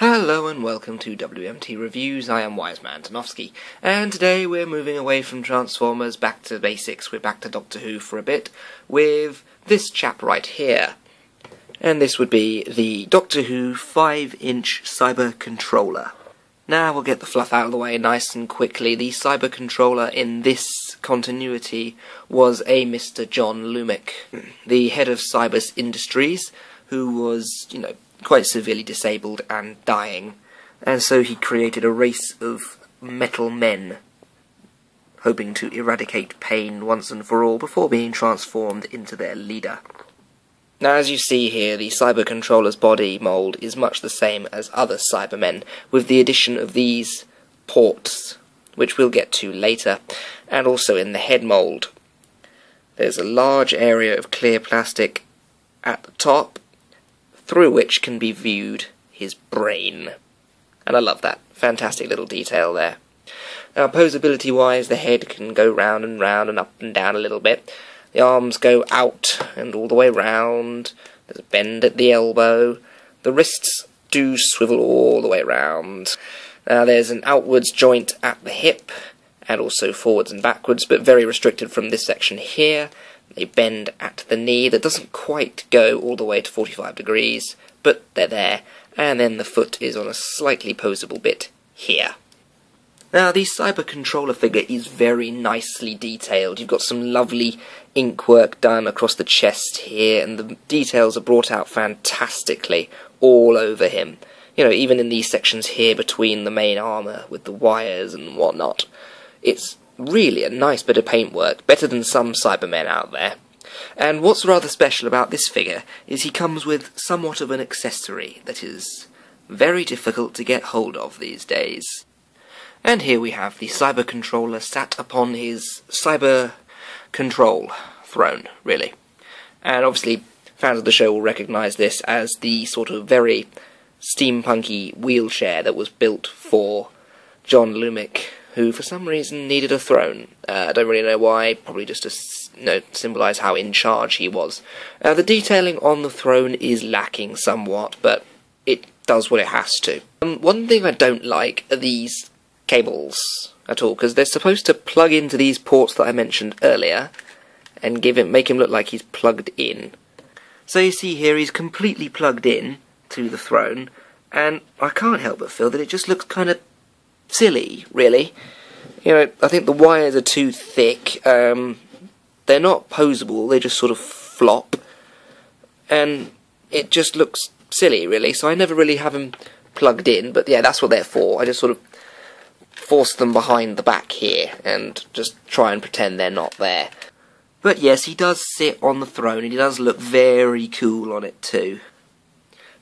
Hello and welcome to WMT Reviews. I am Wiseman Tanofsky, and today we're moving away from Transformers back to basics. We're back to Doctor Who for a bit with this chap right here. And this would be the Doctor Who 5 inch Cyber Controller. Now we'll get the fluff out of the way nice and quickly. The Cyber Controller in this continuity was a Mr. John Lumic, the head of Cybus Industries, who was, you know, quite severely disabled and dying, and so he created a race of metal men, hoping to eradicate pain once and for all before being transformed into their leader. Now, as you see here, the Cyber Controller's body mould is much the same as other Cybermen, with the addition of these ports, which we'll get to later, and also in the head mould. There's a large area of clear plastic at the top, through which can be viewed his brain. And I love that. Fantastic little detail there. Now, posability wise, the head can go round and round and up and down a little bit. The arms go out and all the way round. There's a bend at the elbow. The wrists do swivel all the way round. Now, there's an outwards joint at the hip and also forwards and backwards, but very restricted from this section here. They bend at the knee that doesn't quite go all the way to 45 degrees, but they're there, and then the foot is on a slightly posable bit here. Now, the Cyber Controller figure is very nicely detailed. You've got some lovely ink work done across the chest here, and the details are brought out fantastically all over him. You know, even in these sections here between the main armour with the wires and whatnot. It's really a nice bit of paintwork, better than some Cybermen out there. And what's rather special about this figure is he comes with somewhat of an accessory that is very difficult to get hold of these days. And here we have the Cyber Controller sat upon his Cyber Control throne, really. And obviously, fans of the show will recognise this as the sort of very steampunky wheelchair that was built for John Lumic who for some reason needed a throne. Uh, I don't really know why, probably just to symbolise how in charge he was. Uh, the detailing on the throne is lacking somewhat, but it does what it has to. Um, one thing I don't like are these cables at all, because they're supposed to plug into these ports that I mentioned earlier, and give him make him look like he's plugged in. So you see here, he's completely plugged in to the throne, and I can't help but feel that it just looks kind of silly, really. You know, I think the wires are too thick. Um, they're not posable, they just sort of flop. And it just looks silly, really. So I never really have them plugged in, but yeah, that's what they're for. I just sort of force them behind the back here and just try and pretend they're not there. But yes, he does sit on the throne and he does look very cool on it too.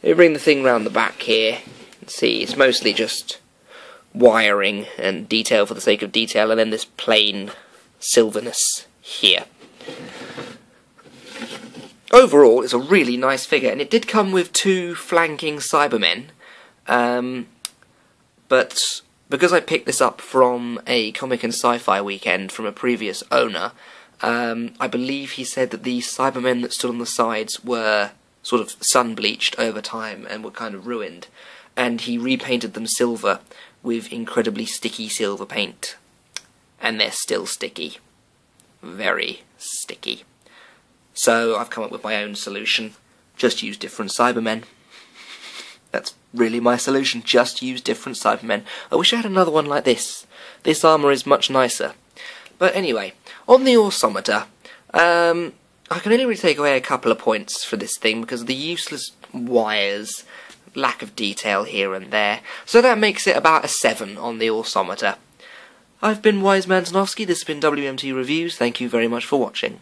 Let me bring the thing round the back here. and See, it's mostly just wiring and detail for the sake of detail, and then this plain silverness here. Overall, it's a really nice figure, and it did come with two flanking Cybermen, um, but because I picked this up from a comic and sci-fi weekend from a previous owner, um, I believe he said that the Cybermen that stood on the sides were sort of sun bleached over time and were kind of ruined, and he repainted them silver with incredibly sticky silver paint. And they're still sticky. Very sticky. So I've come up with my own solution. Just use different Cybermen. That's really my solution. Just use different Cybermen. I wish I had another one like this. This armour is much nicer. But anyway, on the Orsometer, um, I can only really take away a couple of points for this thing because of the useless wires lack of detail here and there, so that makes it about a 7 on the Ausometer. I've been Wiseman Tanofsky, this has been WMT Reviews, thank you very much for watching.